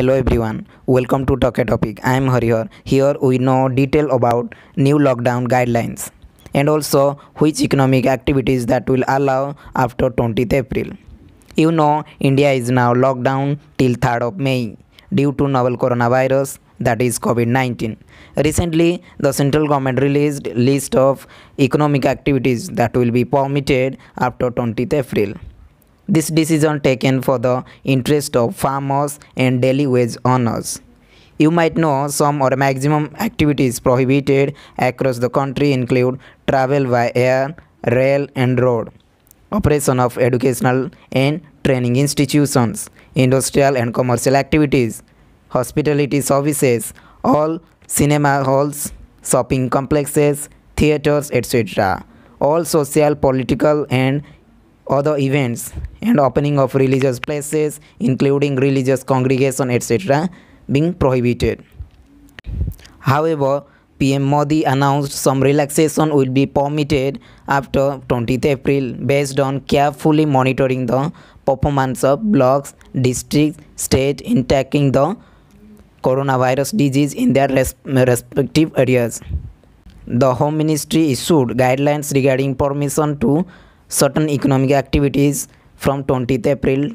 Hello everyone, welcome to Talk a Topic. I am Harihar. Here we know detail about new lockdown guidelines and also which economic activities that will allow after 20th April. You know India is now locked down till 3rd of May due to novel coronavirus that is COVID-19. Recently, the central government released list of economic activities that will be permitted after 20th April. This decision taken for the interest of farmers and daily wage earners. You might know some or maximum activities prohibited across the country include travel by air, rail and road, operation of educational and training institutions, industrial and commercial activities, hospitality services, all cinema halls, shopping complexes, theaters, etc. All social, political and other events and opening of religious places including religious congregation etc being prohibited. However pm modi announced some relaxation will be permitted after 20th april based on carefully monitoring the performance of blocks districts state in tackling the coronavirus disease in their res respective areas. The home ministry issued guidelines regarding permission to certain economic activities from 20th April